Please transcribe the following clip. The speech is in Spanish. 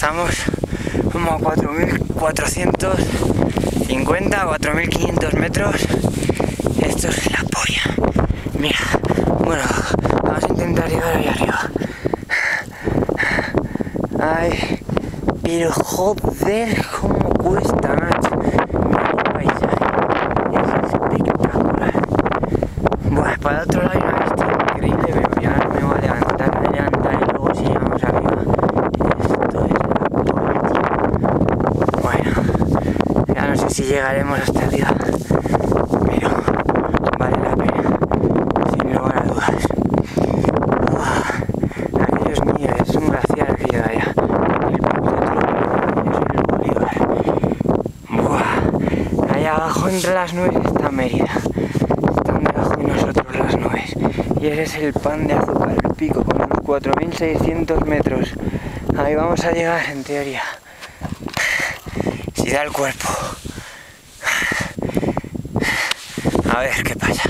estamos como a 4.450, 4.500 metros. Esto es la polla. Mira, bueno, vamos a intentar llegar ahí arriba. Ay, pero joder, cómo cuesta, macho. Mira es espectacular. Bueno, para el otro lado hay una vista increíble, pero ya no me voy a levantar, me levantar y luego si llegamos arriba. Esto es la polla. Bueno, ya no sé si llegaremos hasta arriba, pero vale la pena, sin lugar a dudas. Uah, aquello es nieve, es un glaciar aquello de allá. El es el Bolívar. Buah, allá abajo entre las nubes está Mérida. Están debajo de nosotros las nubes. Y ese es el pan de azúcar, el pico, con unos 4.600 metros. Ahí vamos a llegar, en teoría. Si da el cuerpo. A ver qué pasa.